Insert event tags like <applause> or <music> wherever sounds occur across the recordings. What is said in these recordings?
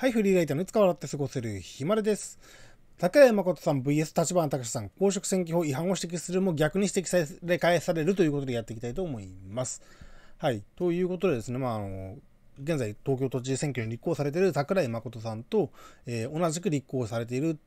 はい、フリーライターのいつか笑って過ごせるひまれです。桜井誠さん VS 立花隆さん、公職選挙法違反を指摘するも逆に指摘され返されるということでやっていきたいと思います。はい。ということでですね、まあ、あの、現在東京都知事選挙に立候補されている桜井誠さんと、えー、同じく立候補されている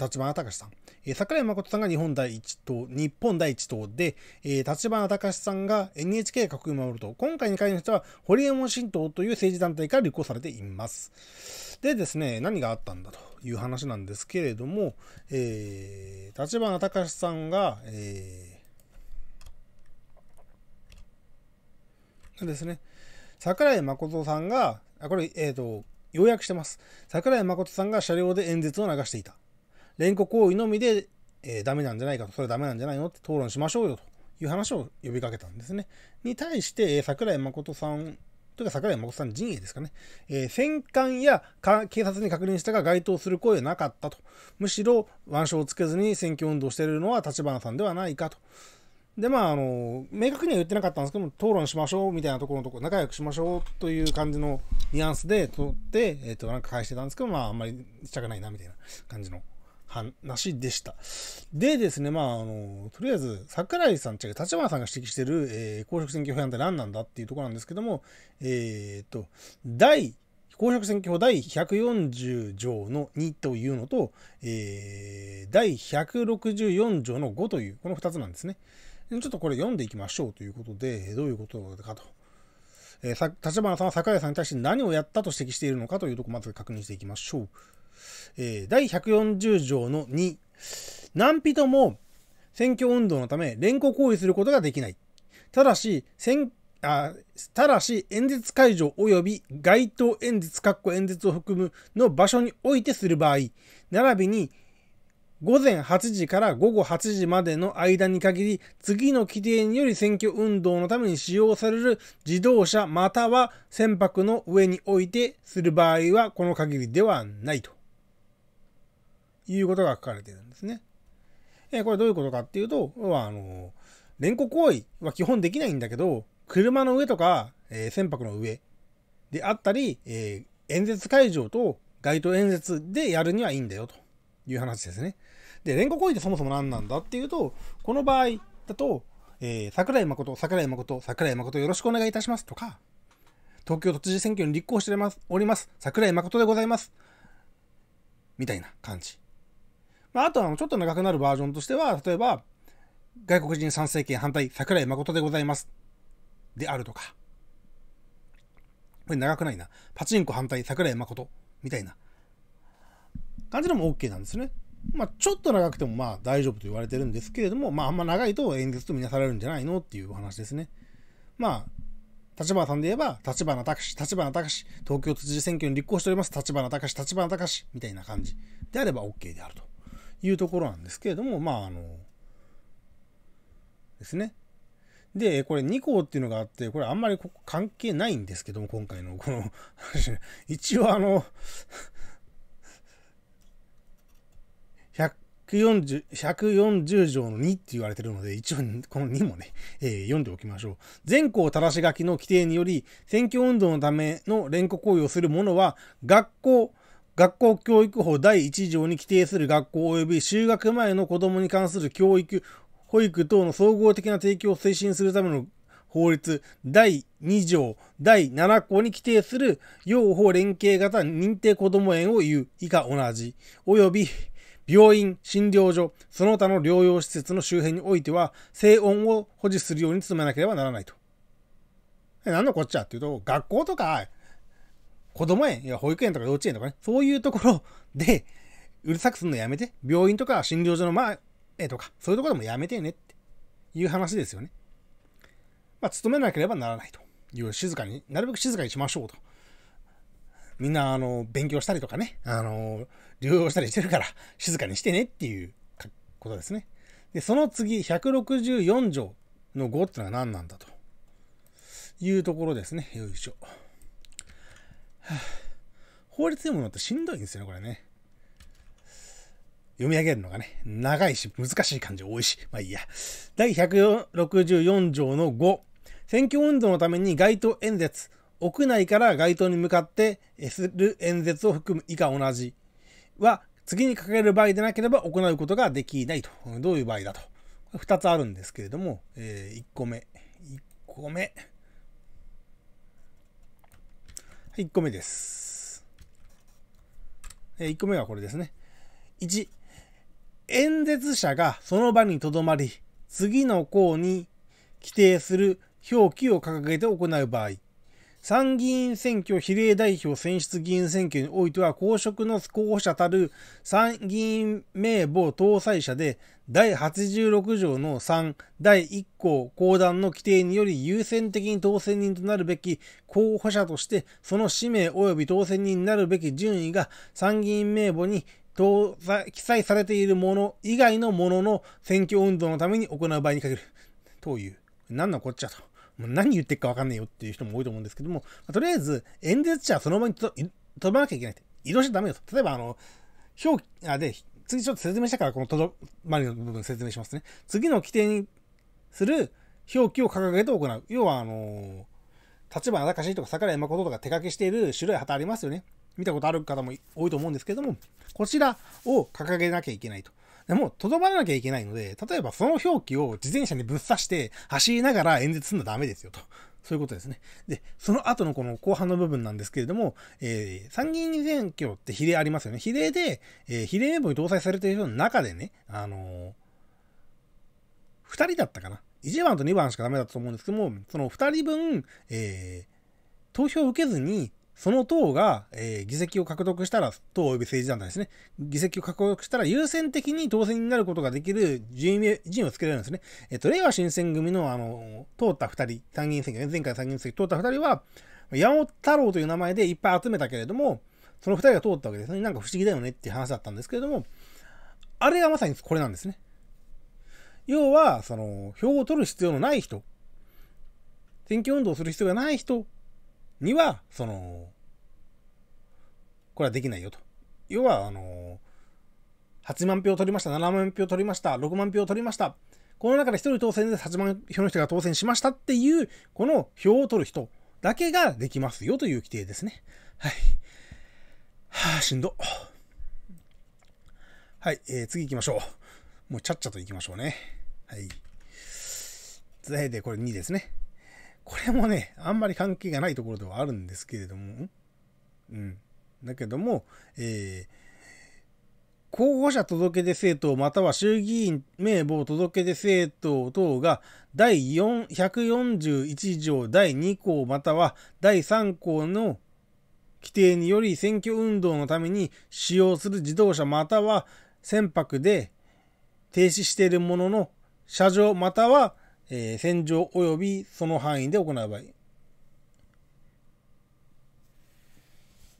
立花隆さん。えー、桜井誠さんが日本第一党、日本第一党で、えー、立花隆さんが NHK 国民守る党。今回に関しては、堀江門新党という政治団体から立候補されています。でですね、何があったんだという話なんですけれども、えー、立花隆さんが、えー、ですね、桜井誠さんが、あ、これ、えっ、ー、と、要約してます。桜井誠さんが車両で演説を流していた。連呼行為のみで、えー、ダメなんじゃないかと、それダメなんじゃないのって討論しましょうよという話を呼びかけたんですね。に対して、え、桜井誠さんというか桜井誠さん陣営ですかね。えー、戦艦や警察に確認したが該当する声はなかったと。むしろ腕章をつけずに選挙運動しているのは立花さんではないかと。で、まあ、あの、明確には言ってなかったんですけども、討論しましょうみたいなところのところ、仲良くしましょうという感じのニュアンスで取って、え、ー、と、なんか返してたんですけど、まあ、あんまりしたくないなみたいな感じの話でした。でですね、まあ、あの、とりあえず、桜井さん、違う、立花さんが指摘してる、えー、公職選挙法案って何なんだっていうところなんですけども、えっ、と、第、公職選挙法第140条の2というのと、えー、第164条の5という、この2つなんですね。ちょっとこれ読んでいきましょうということで、どういうことかと。え、立花さんは桜井さんに対して何をやったと指摘しているのかというところまず確認していきましょう。えー、第140条の2、何人も選挙運動のため連呼行為することができない。ただし、選あただし、演説会場及び街頭演説、括弧演説を含むの場所においてする場合、並びに午前8時から午後8時までの間に限り、次の規定により選挙運動のために使用される自動車または船舶の上においてする場合は、この限りではないと。いうことが書かれているんですね。えこれどういうことかっていうと、要は、あの、連呼行為は基本できないんだけど、車の上とか、えー、船舶の上であったり、えー、演説会場と街頭演説でやるにはいいんだよという話ですね。で、連呼行為ってそもそも何なんだっていうと、この場合だと、えー、桜井誠、桜井誠、桜井誠よろしくお願いいたしますとか、東京都知事選挙に立候補しております、桜井誠でございます。みたいな感じ。まあ、あとはちょっと長くなるバージョンとしては、例えば、外国人参政権反対、桜井誠でございます。であるとか。これ長くないな。パチンコ反対、桜井誠。みたいな感じでも OK なんですね。まあ、ちょっと長くてもまあ大丈夫と言われてるんですけれども、まあ、あんま長いと演説とみなされるんじゃないの？っていうお話ですね。まあ、立花さんで言えば、立花隆、立花隆、東京都知事選挙に立候補しております、立花隆、立花隆、みたいな感じであれば OK であるというところなんですけれども、まあ、あの、ですね。で、これ2項っていうのがあって、これあんまり関係ないんですけども、今回のこの <laughs> 一応あの140、140条の2って言われてるので、一応この2もね、えー、読んでおきましょう。全校たらし書きの規定により、選挙運動のための連呼行為をする者は、学校、学校教育法第1条に規定する学校及び就学前の子供に関する教育、保育等の総合的な提供を推進するための法律第2条第7項に規定する養護連携型認定こども園を言う以下同じ、及び病院、診療所、その他の療養施設の周辺においては、静音を保持するように努めなければならないと。何のこっちゃっていうと、学校とか、子供園、や保育園とか幼稚園とかね、そういうところで、うるさくするのやめて、病院とか診療所の前とか、そういうところでもやめてねっていう話ですよね。まあ、努めなければならないという、静かに、なるべく静かにしましょうと。みんな、あの、勉強したりとかね、あの、療養したりしてるから、静かにしてねっていうことですね。で、その次、164条の5ってのは何なんだというところですね。よいしょ。<sighs> 法律読むのってしんどいんですよね、これね。読み上げるのがね、長いし、難しい漢字多いし、まあいいや。第164条の5、選挙運動のために街頭演説、屋内から街頭に向かってする演説を含む以下同じは、次に書かれる場合でなければ行うことができないと。どういう場合だと。2つあるんですけれども、えー、1個目。1個目。1個目です。1個目はこれですね。1、演説者がその場にとどまり、次の項に規定する表記を掲げて行う場合、参議院選挙比例代表選出議員選挙においては公職の候補者たる参議院名簿搭載者で第86条の3第1項公団の規定により優先的に当選人となるべき候補者としてその氏名及び当選人になるべき順位が参議院名簿に記載されているもの以外のものの選挙運動のために行う場合に限る。という。何のこっちゃと。何言ってるか分かんないよっていう人も多いと思うんですけども、まあ、とりあえず演説者はその場にと飛ばなきゃいけないって。移動しちゃダメよと。例えば、あの、表記、あ、で、次ちょっと説明したから、このとどまりの部分説明しますね。次の規定にする表記を掲げて行う。要は、あの立花隆とか桜井誠とか手書きしている白い旗ありますよね。見たことある方も多いと思うんですけども、こちらを掲げなきゃいけないと。でも、とどまらなきゃいけないので、例えばその表記を自転車にぶっ刺して走りながら演説するのはダメですよと。そういうことですね。で、その後のこの後半の部分なんですけれども、えー、参議院選挙って比例ありますよね。比例で、えー、比例名簿に搭載されている人の中でね、あのー、2人だったかな。1番と2番しかダメだったと思うんですけども、その2人分、えー、投票を受けずにその党が、えー、議席を獲得したら、党及び政治団体ですね。議席を獲得したら優先的に当選になることができる順位順位をつけられるんですね。えっ、ー、と、令和新選組の、あの、通った二人、参議院選挙ね、前回参議院選挙通った二人は、山本太郎という名前でいっぱい集めたけれども、その二人が通ったわけですね。なんか不思議だよねっていう話だったんですけれども、あれがまさにこれなんですね。要は、その、票を取る必要のない人、選挙運動をする必要がない人には、その、これはできないよと。要は、あの、8万票取りました、7万票取りました、6万票取りました。この中で1人当選で8万票の人が当選しましたっていう、この票を取る人だけができますよという規定ですね。はい。はあ、しんど。はい、えー、次行きましょう。もうちゃっちゃと行きましょうね。はい。で、これ2ですね。これもね、あんまり関係がないところではあるんですけれども、うん。だけども、えー、候補者届出政党または衆議院名簿届出政党等が第141条第2項または第3項の規定により選挙運動のために使用する自動車または船舶で停止しているものの車上またはえー、戦場及びその範囲で行う場合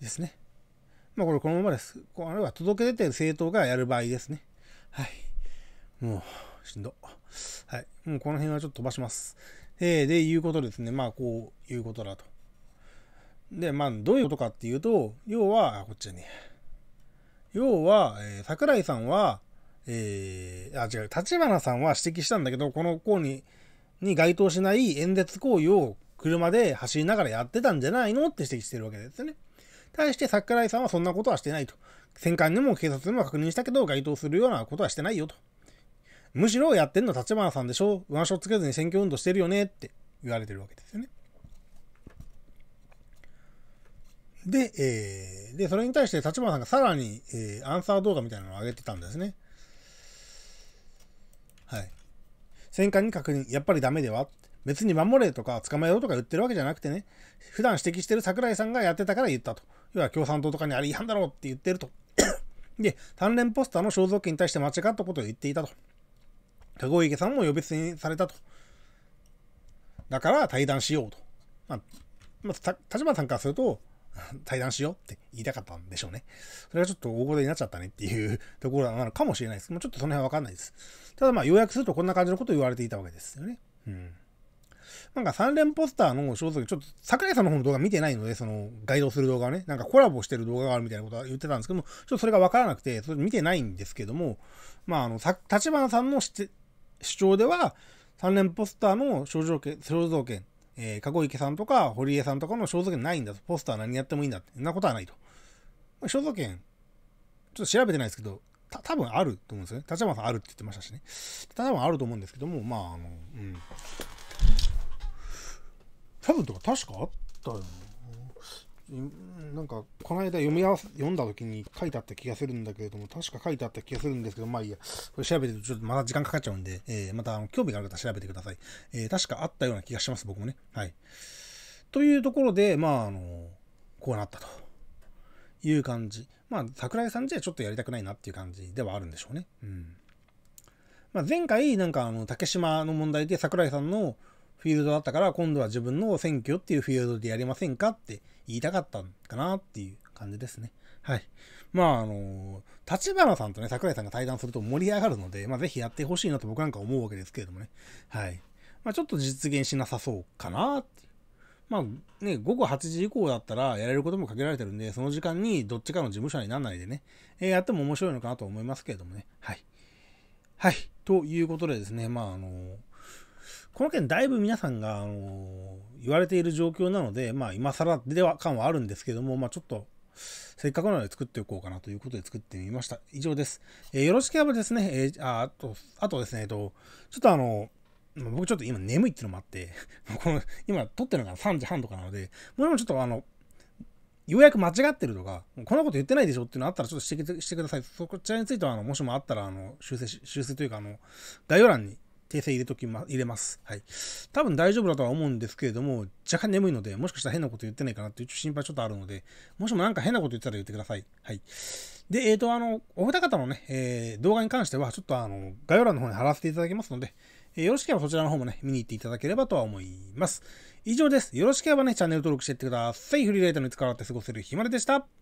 ですね。まあこれこのままです。あるいは届け出てる政党がやる場合ですね。はい。もう、しんど。はい。もうこの辺はちょっと飛ばします。えー、で、いうことですね。まあこういうことだと。で、まあどういうことかっていうと、要は、こっちに。要は、えー、桜井さんは、えー、あ、違う、立花さんは指摘したんだけど、この項にに該当しない演説行為を車で走りながらやってたんじゃないのって指摘してるわけですね。対して桜井さんはそんなことはしてないと。戦艦にも警察にも確認したけど該当するようなことはしてないよと。むしろやってんの立花さんでしょ腕章つけずに選挙運動してるよねって言われてるわけですよね。で、えー、で、それに対して立花さんがさらに、えー、アンサー動画みたいなのを上げてたんですね。はい。戦艦に確認、やっぱりダメでは？別に守れとか捕まえろとか言ってるわけじゃなくてね、普段指摘してる桜井さんがやってたから言ったと。要は共産党とかにあれ違反だろうって言ってると。<coughs> で、単連ポスターの肖像権に対して間違ったことを言っていたと。籠池さんも呼び捨てにされたと。だから対談しようと。まあ、まあ、立花さんからすると、<laughs> 対談しようって言いたかったんでしょうね。それがちょっと大ごとになっちゃったねっていう <laughs> ところなのかもしれないです。もうちょっとその辺はわかんないです。ただまあ、要約するとこんな感じのことを言われていたわけですよね。うん。なんか3連ポスターの肖像権、ちょっと桜井さんの方の動画見てないので、そのガイドする動画をね、なんかコラボしてる動画があるみたいなことは言ってたんですけども、ちょっとそれがわからなくて、それ見てないんですけども、まあ、あの、立花さんの主張では、3連ポスターの肖像権、肖像権、えー、籠池さんとか堀江さんとかの肖像権ないんだと。ポスター何やってもいいんだって。そんなことはないと。まあ、肖像権、ちょっと調べてないですけど、た多分あると思うんですよね。立花さんあるって言ってましたしね。多分あると思うんですけども、まあ、あの、うん。多分とか確かあったよね。なんか、この間読み合わせ、読んだ時に書いてあった気がするんだけれども、確か書いてあった気がするんですけど、まあいいや、これ調べてるとちょっとまた時間かかっちゃうんで、えー、またあの興味がある方調べてください。えー、確かあったような気がします、僕もね。はい。というところで、まあ、あの、こうなったという感じ。まあ、桜井さんじゃちょっとやりたくないなっていう感じではあるんでしょうね。うん。まあ、前回、なんかあの、竹島の問題で桜井さんのフィールドだったから、今度は自分の選挙っていうフィールドでやりませんかって言いたかったんかなっていう感じですね。はい。まあ、あの、立花さんとね、桜井さんが対談すると盛り上がるので、まあ、ぜひやってほしいなと僕なんか思うわけですけれどもね。はい。まあ、ちょっと実現しなさそうかなって。まあ、ね、午後8時以降だったらやれることも限られてるんで、その時間にどっちかの事務所にならないでね、えー、やっても面白いのかなと思いますけれどもね。はい。はい。ということでですね、まあ、あのこの件だいぶ皆さんが、あの言われている状況なので、まあ今更では感はあるんですけども、まあちょっと、せっかくなので作っておこうかなということで作ってみました。以上です。えー、よろしければですね、えー、ああと、あとですね、えっと、ちょっとあの、僕ちょっと今眠いっていうのもあって、<laughs> この今撮ってるのが3時半とかなので、もうちょっとあの、ようやく間違ってるとか、こんなこと言ってないでしょっていうのあったらちょっとしてしてください。そこちらについては、あの、もしもあったら、あの、修正、修正というか、あの、概要欄に訂正入れときま、入れます。はい。多分大丈夫だとは思うんですけれども、若干眠いので、もしかしたら変なこと言ってないかなっていう心配ちょっとあるので、もしもなんか変なこと言ったら言ってください。はい。で、えっ、ー、と、あの、お二方のね、えー、動画に関しては、ちょっとあの、概要欄の方に貼らせていただきますので、えー、よろしければそちらの方もね、見に行っていただければとは思います。以上です。よろしければね、チャンネル登録していってください。フリーライターのいつからって過ごせる暇でした。